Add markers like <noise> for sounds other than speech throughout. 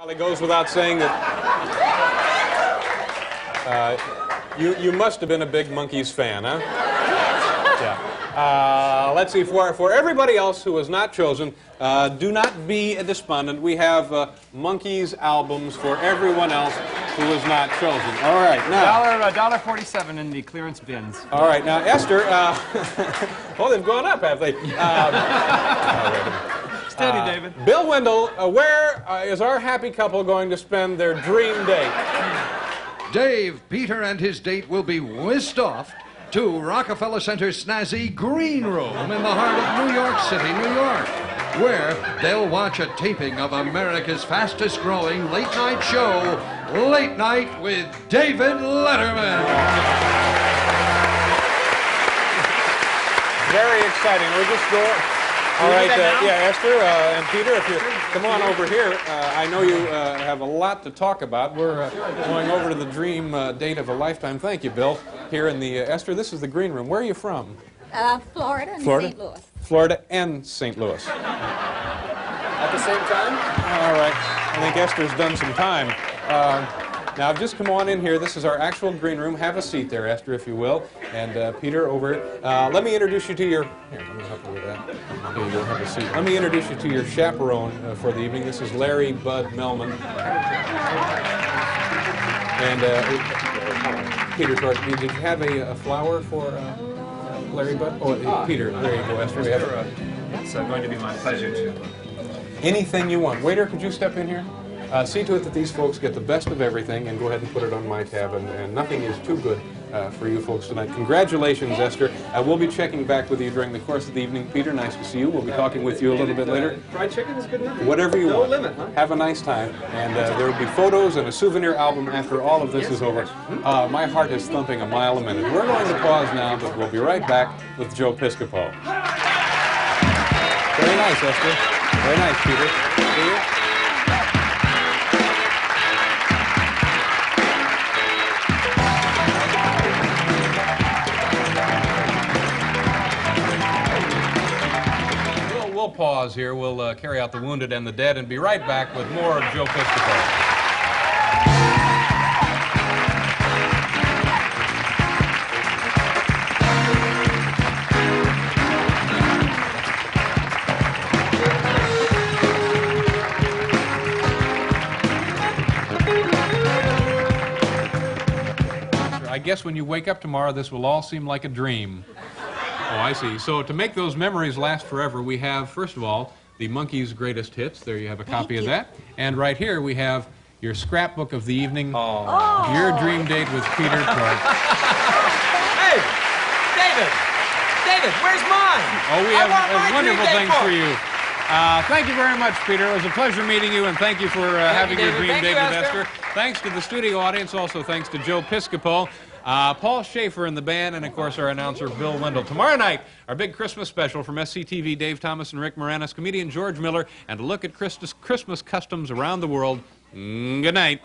Well, it goes without saying that uh, you, you must have been a big Monkees fan, huh? Yeah. Uh, let's see, for, for everybody else who was not chosen, uh, do not be a despondent. We have uh, Monkees albums for everyone else who was not chosen. All right, now. Dollar, uh, dollar forty-seven in the clearance bins. All right, now, Esther, uh, oh, they've gone up, have they? <laughs> Steady, uh, David. Bill Wendell, uh, where uh, is our happy couple going to spend their dream date? Dave, Peter, and his date will be whisked off to Rockefeller Center's snazzy Green Room in the heart of New York City, New York, where they'll watch a taping of America's fastest growing late night show, Late Night with David Letterman. Very exciting. We're just going. All right, uh, yeah, Esther uh, and Peter, if you come on over here, uh, I know you uh, have a lot to talk about. We're uh, going over to the dream uh, date of a lifetime. Thank you, Bill. Here in the Esther, this is the green room. Where are you from? Uh, Florida and Florida? St. Louis. Florida and St. Louis. At the same time? All right. I think Esther's done some time. Now, just come on in here. This is our actual green room. Have a seat there, Esther, if you will. And uh, Peter, over. Uh, let me introduce you to your. Here, let me help you with that. Here you go. Have a seat. Let me introduce you to your chaperone uh, for the evening. This is Larry Bud Melman. And uh, Peter, sorry, did you have a, a flower for uh, Larry Bud? Oh, uh, Peter. There you go, Esther. We have It's uh, going to be my pleasure to. anything you want. Waiter, could you step in here? Uh, see to it that these folks get the best of everything and go ahead and put it on my tab. And, and nothing is too good uh, for you folks tonight. Congratulations, Esther. Uh, we'll be checking back with you during the course of the evening. Peter, nice to see you. We'll be talking with you a little bit later. Fried chicken is good enough. Whatever you no want. limit, huh? Have a nice time. And uh, there will be photos and a souvenir album after all of this is over. Uh, my heart is thumping a mile a minute. We're going to pause now, but we'll be right back with Joe Piscopo. Very nice, Esther. Very nice, Peter. We'll, pause here. We'll uh, carry out the wounded and the dead and be right back with more of Joe Piscopo. I guess when you wake up tomorrow, this will all seem like a dream. Oh, I see. So to make those memories last forever, we have, first of all, the Monkees' greatest hits. There you have a copy of that. And right here we have your scrapbook of the evening. Oh. Your dream date with Peter Clark. <laughs> Hey, David! David, where's mine? Oh, we have want uh, wonderful dream date things book. for you. Uh, thank you very much, Peter. It was a pleasure meeting you, and thank you for uh, having you, your David. dream Thank date you, with Esther. Esther. Thanks to the studio audience. Also, thanks to Joe Piscopo, uh, Paul Shaffer in the band, and of course our announcer Bill Wendell. Tomorrow night, our big Christmas special from SCTV. Dave Thomas and Rick Moranis, comedian George Miller, and a look at Christmas, Christmas customs around the world. Mm, good night.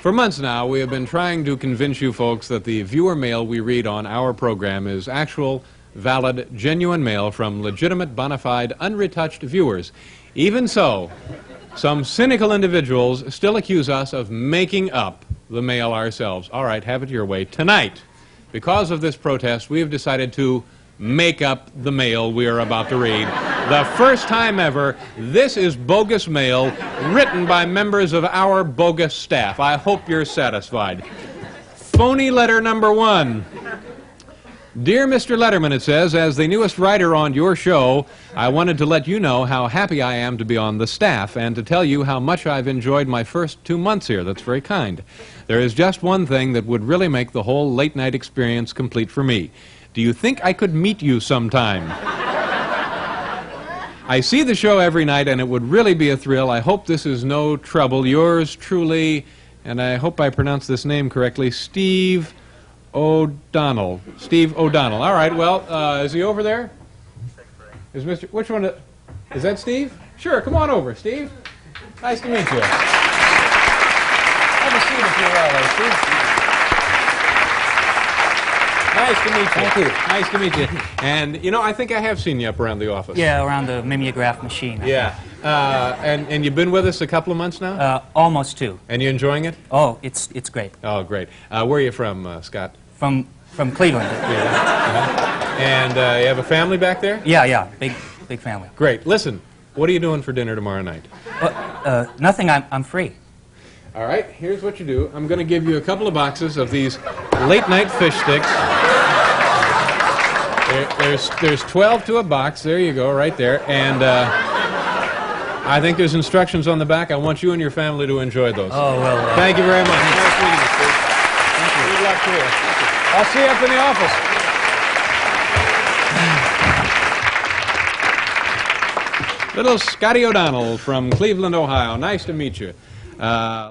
For months now, we have been trying to convince you folks that the viewer mail we read on our program is actual, valid, genuine mail from legitimate, bona fide, unretouched viewers. Even so, some cynical individuals still accuse us of making up the mail ourselves. All right, have it your way. Tonight, because of this protest, we have decided to make up the mail we are about to read. The first time ever, this is bogus mail written by members of our bogus staff. I hope you're satisfied. Phony letter number one. Dear Mr. Letterman, it says, as the newest writer on your show, I wanted to let you know how happy I am to be on the staff and to tell you how much I've enjoyed my first two months here. That's very kind. There is just one thing that would really make the whole late night experience complete for me. Do you think I could meet you sometime? I see the show every night, and it would really be a thrill. I hope this is no trouble. Yours truly, and I hope I pronounced this name correctly, Steve O'Donnell. Steve O'Donnell. All right. Well, uh, is he over there? Is Mr. Which one? Is that Steve? Sure. Come on over, Steve. Nice to meet you. Have a seat if you will, Steve. Nice to meet you. Thank you. Nice to meet you. And you know, I think I have seen you up around the office. Yeah, around the mimeograph machine. Yeah. Uh, and and you've been with us a couple of months now. Uh, almost two. and you enjoying it? Oh, it's it's great. Oh, great. Uh, where are you from, uh, Scott? From from Cleveland. And uh, you have a family back there? Yeah, yeah, big big family. Great. Listen, what are you doing for dinner tomorrow night? Uh, uh, nothing. I'm I'm free. All right, here's what you do. I'm going to give you a couple of boxes of these late night fish sticks. There, there's, there's 12 to a box. There you go, right there. And uh, I think there's instructions on the back. I want you and your family to enjoy those. Oh well. Uh, Thank you very much. Nice meeting you, Steve. Thank you. Good luck to you. I'll see you up in the office. Little Scotty O'Donnell from Cleveland, Ohio. Nice to meet you. Uh,